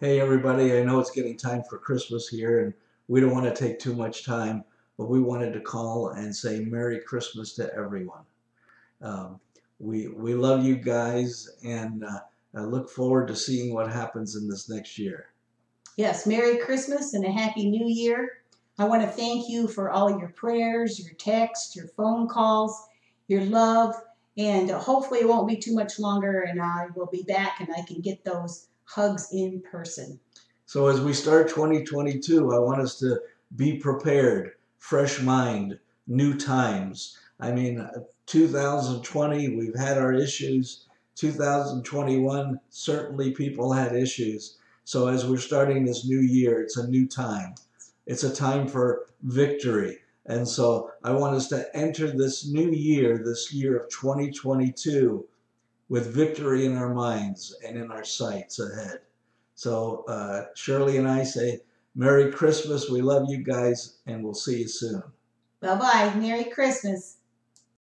Hey, everybody, I know it's getting time for Christmas here, and we don't want to take too much time, but we wanted to call and say Merry Christmas to everyone. Um, we, we love you guys, and uh, I look forward to seeing what happens in this next year. Yes, Merry Christmas and a Happy New Year. I want to thank you for all your prayers, your texts, your phone calls, your love, and hopefully it won't be too much longer and I will be back and I can get those hugs in person. So, as we start 2022, I want us to be prepared, fresh mind, new times. I mean, 2020, we've had our issues. 2021, certainly people had issues. So, as we're starting this new year, it's a new time. It's a time for victory. And so I want us to enter this new year, this year of 2022, with victory in our minds and in our sights ahead. So uh, Shirley and I say, Merry Christmas. We love you guys, and we'll see you soon. Bye bye. Merry Christmas.